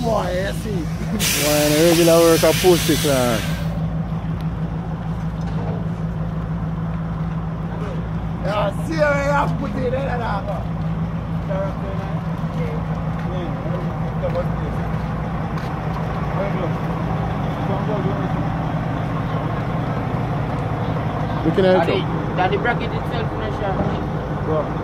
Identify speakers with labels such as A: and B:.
A: boy, é assim.
B: mano eu regular work o pussy Clark?
A: É assim, é a puteira, era né?
B: Looking at
C: Daddy,
B: it.
C: daddy bracket itself in a shot.
A: Go.